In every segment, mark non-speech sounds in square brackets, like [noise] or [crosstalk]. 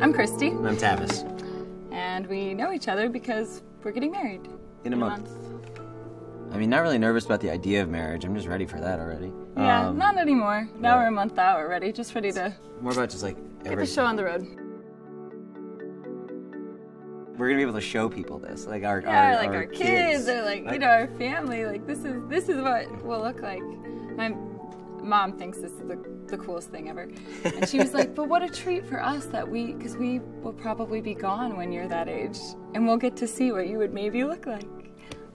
I'm Christy, I'm Tavis. and we know each other because we're getting married In a month. I mean, not really nervous about the idea of marriage. I'm just ready for that already. Yeah, Um, not anymore. Now yeah. we're a month out We're ready. just ready to More about just like get the show on the road. We're gonna be able to show people this, like our Yeah, our, like our, kids, or like you know our family. Like this is this is what we'll look like. My mom thinks this is the, the coolest thing ever, and she was like, "But what a treat for us that we, because we will probably be gone when you're that age, and we'll get to see what you would maybe look like.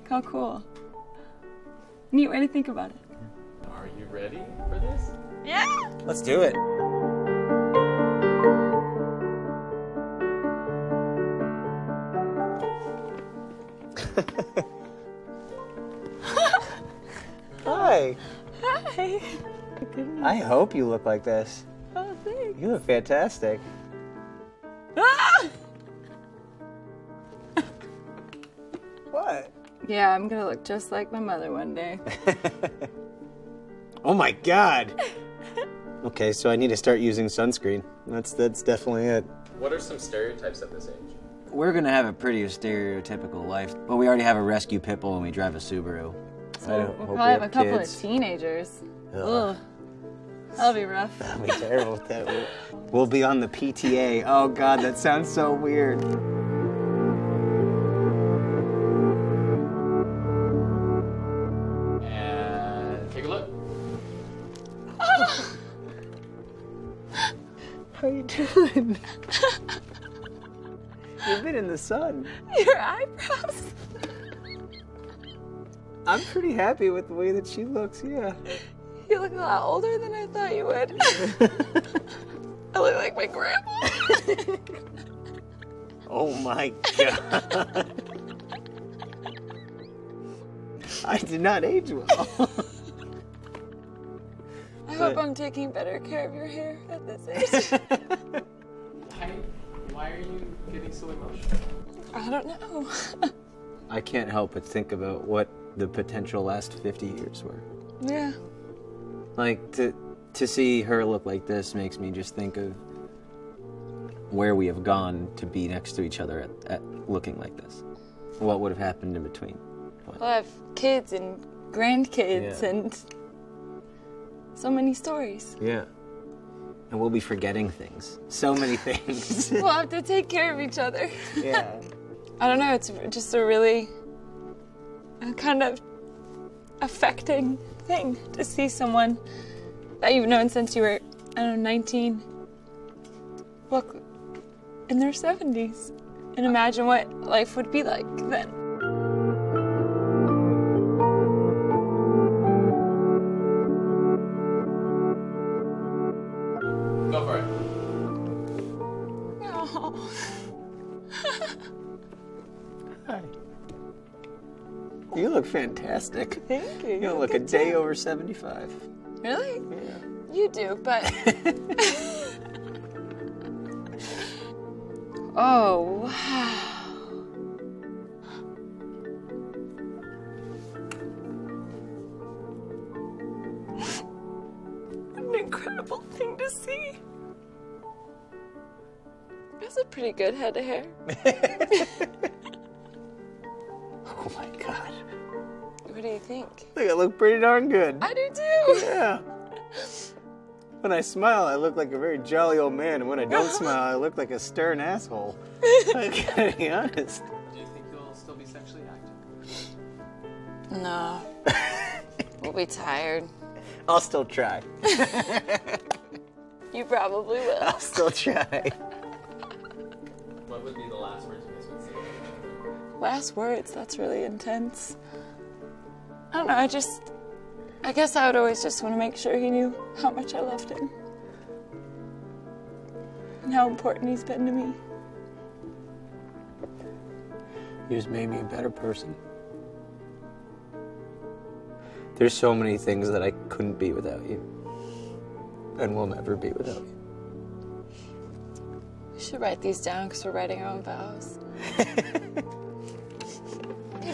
How cool! Neat way to think about it. Are you ready for this? Yeah. Let's do it. [laughs] I hope you look like this. Oh, thanks. You look fantastic. Ah! [laughs] What? Yeah, I'm gonna look just like my mother one day. [laughs] oh my god. okay, so I need to start using sunscreen. That's that's definitely it. What are some stereotypes at this age? We're gonna have a pretty stereotypical life, but we already have a rescue pit bull and we drive a Subaru. I We'll probably have a couple kids. of teenagers. Ugh. Ugh. That'll be rough. [laughs] That'll be terrible. That would- We'll be on the PTA. Oh god, that sounds so weird. And take a look. [laughs] How you doing? [laughs] You've been in the sun. Your eyebrows. I'm pretty happy with the way that she looks. Yeah. [laughs] You look a lot older than I thought you would. [laughs] I look like my grandma. [laughs] Oh my god. I did not age well. I hope I'm taking better care of your hair at this age. Why, why are you getting so emotional? I don't know. I can't help but think about what the potential last 50 years were. Yeah. Like to to see her look like this makes me just think of where we have gone to be next to each other at, at looking like this. What would have happened in between? What? We'll have kids and grandkids Yeah. and so many stories. Yeah. And we'll be forgetting things. So many things. [laughs] We'll have to take care of each other. yeah. [laughs] I don't know, it's just a really a kind of affecting thing to see someone that you've known since you were, I don't know, 19, look in their 70s and imagine what life would be like then. Go for it. Oh, [laughs] Hi. You look fantastic. [laughs] thank you. You look a day over 75. Really? Yeah. You do, but. [laughs] [laughs] oh, wow. What an incredible thing to see. That's a pretty good head of hair. Oh my god. What do you think? I think I look pretty darn good. I do too. Yeah. When I smile, I look like a very jolly old man, and when I don't [laughs] smile, I look like a stern asshole. I gotta be honest. Do you think you'll still be sexually active? No. [laughs] we'll be tired. I'll still try. [laughs] You probably will. I'll still try. Last words, that's really intense. I don't know, I just. I guess I would always just want to make sure he knew how much I loved him. And how important he's been to me. You just made me a better person. There's so many things that I couldn't be without you. And will never be without you. We should write these down because we're writing our own vows. [laughs]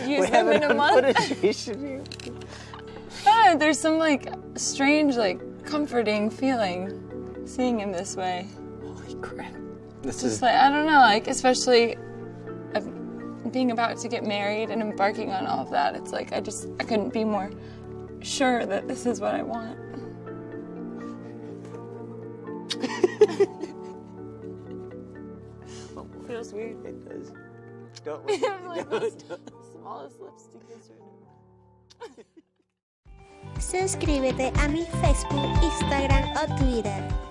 Use them in a [laughs] month. there's some like strange, like comforting feeling seeing him this way. Holy crap. This just is like I don't know, like especially uh, being about to get married and embarking on all of that. It's like I just I couldn't be more sure that this is what I want. [laughs] feels weird. It does. Don't [laughs] like the Suscríbete a mi Facebook, Instagram o Twitter.